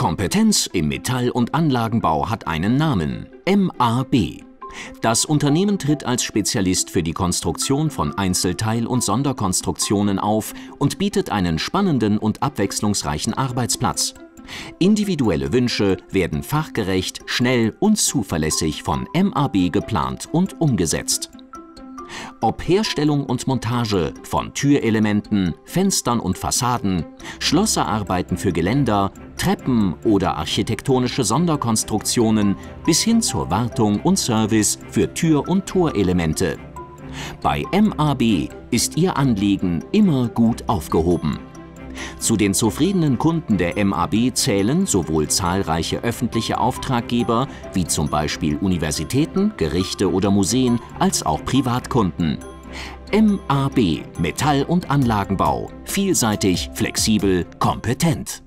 Kompetenz im Metall- und Anlagenbau hat einen Namen, MAB. Das Unternehmen tritt als Spezialist für die Konstruktion von Einzelteil- und Sonderkonstruktionen auf und bietet einen spannenden und abwechslungsreichen Arbeitsplatz. Individuelle Wünsche werden fachgerecht, schnell und zuverlässig von MAB geplant und umgesetzt. Ob Herstellung und Montage von Türelementen, Fenstern und Fassaden, Schlosserarbeiten für Geländer, Treppen oder architektonische Sonderkonstruktionen bis hin zur Wartung und Service für Tür- und Torelemente. Bei MAB ist Ihr Anliegen immer gut aufgehoben. Zu den zufriedenen Kunden der MAB zählen sowohl zahlreiche öffentliche Auftraggeber wie zum Beispiel Universitäten, Gerichte oder Museen als auch Privatkunden. MAB Metall- und Anlagenbau. Vielseitig, flexibel, kompetent.